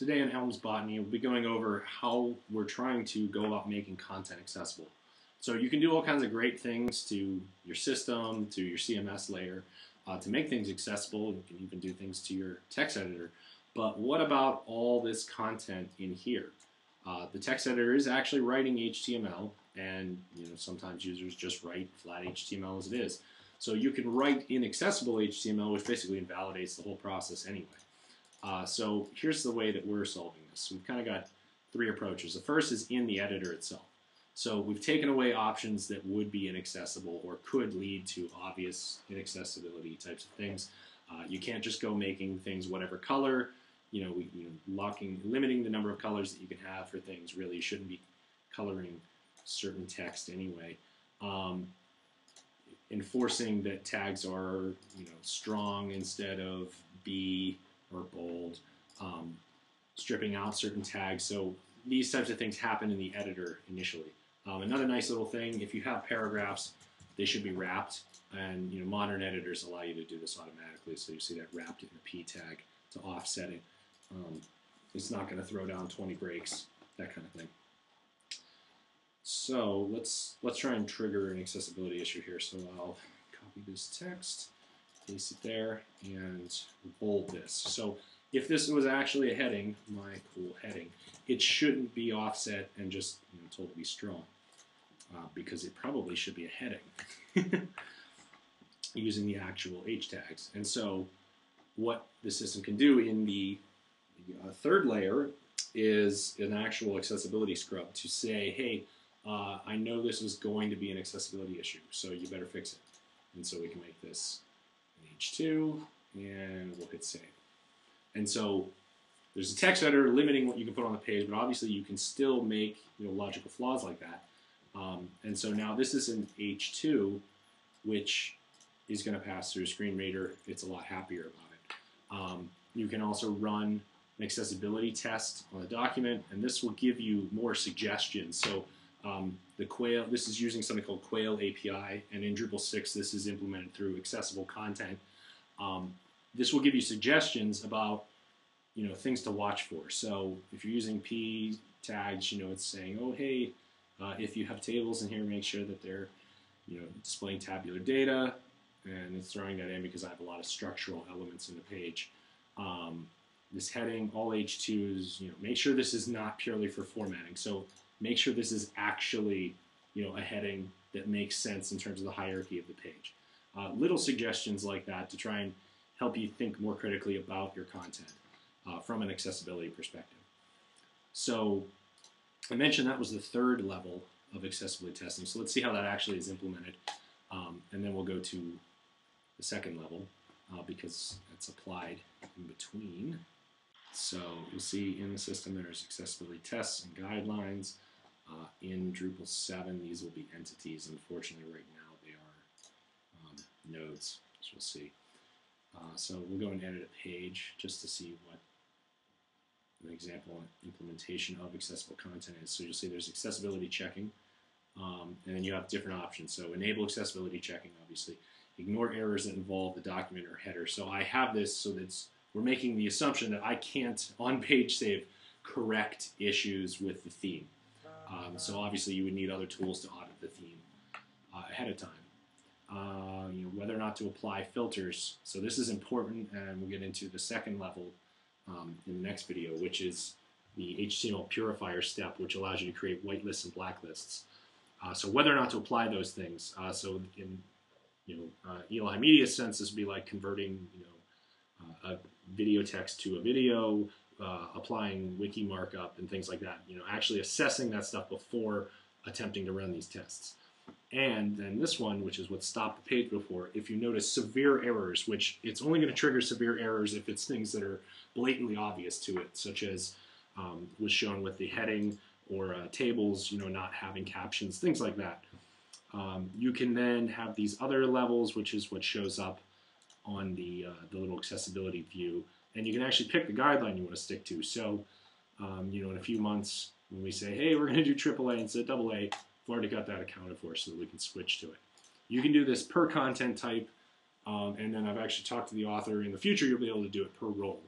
Today in Elms Botany, we'll be going over how we're trying to go about making content accessible. So you can do all kinds of great things to your system, to your CMS layer, uh, to make things accessible. You can even do things to your text editor. But what about all this content in here? Uh, the text editor is actually writing HTML, and you know sometimes users just write flat HTML as it is. So you can write inaccessible HTML, which basically invalidates the whole process anyway. Uh, so here's the way that we're solving this. We've kind of got three approaches. The first is in the editor itself. So we've taken away options that would be inaccessible or could lead to obvious inaccessibility types of things. Uh, you can't just go making things whatever color. You know, we, you know, locking, limiting the number of colors that you can have for things. Really, you shouldn't be coloring certain text anyway. Um, enforcing that tags are, you know, strong instead of B or bold, um, stripping out certain tags. So these types of things happen in the editor initially. Um, another nice little thing, if you have paragraphs, they should be wrapped, and you know modern editors allow you to do this automatically. So you see that wrapped in a p tag to offset it. Um, it's not going to throw down 20 breaks, that kind of thing. So let's let's try and trigger an accessibility issue here. So I'll copy this text paste it there, and bold this. So if this was actually a heading, my cool heading, it shouldn't be offset and just you know, told to be strong, uh, because it probably should be a heading using the actual H tags. And so what the system can do in the, uh, third layer is an actual accessibility scrub to say, hey, uh, I know this is going to be an accessibility issue, so you better fix it. And so we can make this H2, and we'll hit save. And so there's a text editor limiting what you can put on the page, but obviously you can still make you know, logical flaws like that. Um, and so now this is an H2, which is going to pass through screen reader. It's a lot happier about it. Um, you can also run an accessibility test on the document, and this will give you more suggestions. So um, the Quail, this is using something called Quail API, and in Drupal 6, this is implemented through accessible content. Um, this will give you suggestions about, you know, things to watch for. So if you're using P tags, you know, it's saying, oh, hey, uh, if you have tables in here, make sure that they're, you know, displaying tabular data, and it's throwing that in because I have a lot of structural elements in the page. Um, this heading, all H2s, you know, make sure this is not purely for formatting. So make sure this is actually you know a heading that makes sense in terms of the hierarchy of the page. Uh, little suggestions like that to try and help you think more critically about your content uh, from an accessibility perspective. So I mentioned that was the third level of accessibility testing. So let's see how that actually is implemented. Um, and then we'll go to the second level uh, because it's applied in between. So you'll see in the system there's accessibility tests and guidelines. Uh, in Drupal 7, these will be entities. Unfortunately, right now they are um, nodes, as we'll see. Uh, so we'll go and edit a page just to see what an example implementation of accessible content is. So you'll see there's accessibility checking, um, and then you have different options. So enable accessibility checking, obviously. Ignore errors that involve the document or header. So I have this so that we're making the assumption that I can't, on page save, correct issues with the theme. Um, so obviously you would need other tools to audit the theme uh, ahead of time. Uh, you know, whether or not to apply filters. So this is important, and we'll get into the second level um, in the next video, which is the HTML purifier step, which allows you to create whitelists and blacklists. Uh, so whether or not to apply those things. Uh, so in you know uh, Eli Media sense, this would be like converting you know uh, a video text to a video, uh, applying wiki markup and things like that. You know, actually assessing that stuff before attempting to run these tests. And then this one, which is what stopped the page before, if you notice severe errors, which it's only going to trigger severe errors if it's things that are blatantly obvious to it, such as um, was shown with the heading or uh, tables, you know, not having captions, things like that. Um, you can then have these other levels, which is what shows up on the, uh, the little accessibility view and you can actually pick the guideline you want to stick to. So, um, you know, in a few months, when we say, hey, we're going to do AAA instead of AA, we've already got that accounted for so that we can switch to it. You can do this per content type, um, and then I've actually talked to the author. In the future, you'll be able to do it per role.